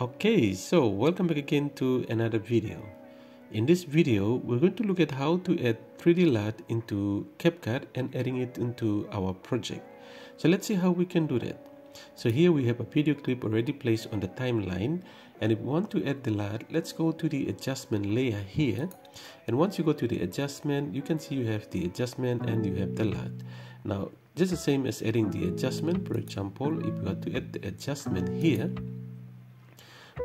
Okay, so welcome back again to another video. In this video, we're going to look at how to add 3D LUT into CapCut and adding it into our project. So let's see how we can do that. So here we have a video clip already placed on the timeline and if we want to add the LUT, let's go to the adjustment layer here and once you go to the adjustment, you can see you have the adjustment and you have the LUT. Now, just the same as adding the adjustment, for example, if you want to add the adjustment here,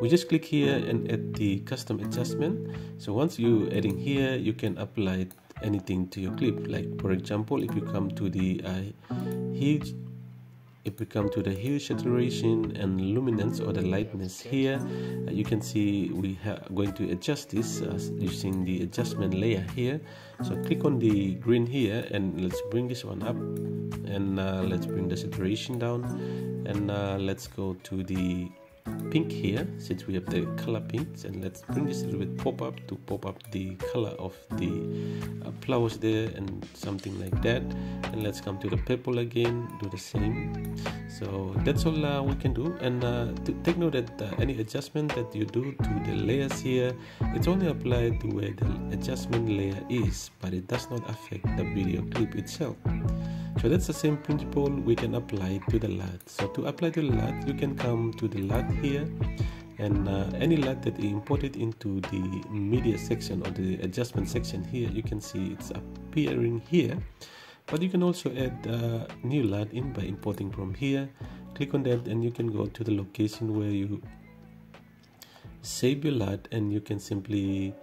we just click here and add the custom adjustment. So once you adding here you can apply anything to your clip. Like for example if you come to the uh, hue if we come to the hue saturation and luminance or the lightness here uh, you can see we are going to adjust this uh, using the adjustment layer here. So click on the green here and let's bring this one up. And uh, let's bring the saturation down. And uh, let's go to the pink here since we have the color pinks and let's bring this a little bit pop up to pop up the color of the uh, flowers there and something like that. And let's come to the purple again do the same. So that's all uh, we can do. And uh, take note that uh, any adjustment that you do to the layers here it's only applied to where the adjustment layer is but it does not affect the video clip itself so that's the same principle we can apply to the LUT. So to apply to the LUT, you can come to the LUT here and uh, any that you imported into the media section or the adjustment section here, you can see it's appearing here. But you can also add uh, new LUT in by importing from here. Click on that and you can go to the location where you save your LUT and you can simply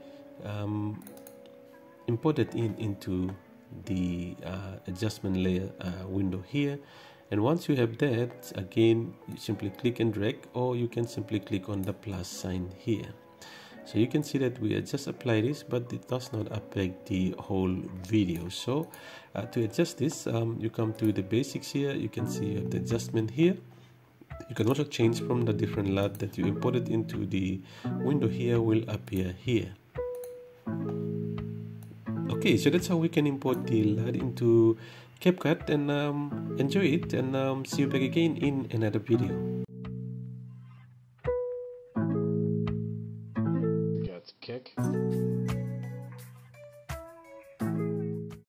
um, import it in into the uh, adjustment layer uh, window here. And once you have that again you simply click and drag or you can simply click on the plus sign here. So you can see that we just apply this but it does not affect the whole video. So uh, to adjust this um, you come to the basics here. You can see you have the adjustment here. You can also change from the different LUT that you imported into the window here will appear here okay so that's how we can import the LUT into CapCut and um, enjoy it and um, see you back again in another video. Got kick.